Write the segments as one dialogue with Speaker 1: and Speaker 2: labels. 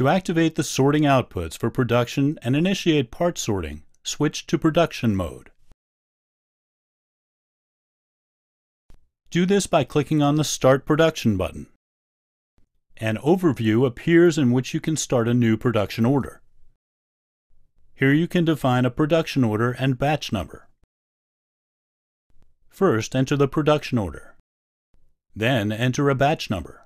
Speaker 1: To activate the sorting outputs for production and initiate part sorting, switch to production mode. Do this by clicking on the Start Production button. An overview appears in which you can start a new production order. Here you can define a production order and batch number. First, enter the production order. Then enter a batch number.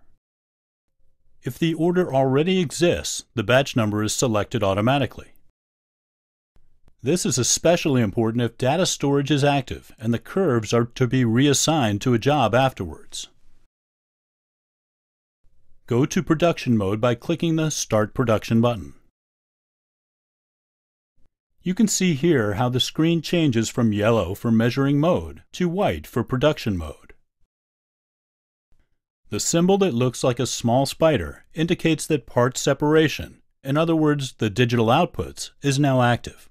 Speaker 1: If the order already exists, the batch number is selected automatically. This is especially important if data storage is active and the curves are to be reassigned to a job afterwards. Go to production mode by clicking the Start Production button. You can see here how the screen changes from yellow for measuring mode to white for production mode. The symbol that looks like a small spider indicates that part separation, in other words the digital outputs, is now active.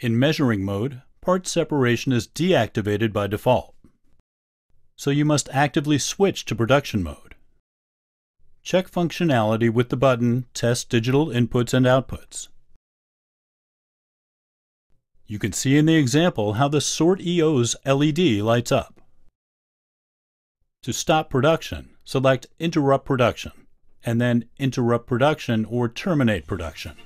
Speaker 1: In measuring mode, part separation is deactivated by default. So you must actively switch to production mode. Check functionality with the button Test Digital Inputs and Outputs. You can see in the example how the Sort EO's LED lights up. To stop production, select Interrupt Production, and then Interrupt Production or Terminate Production.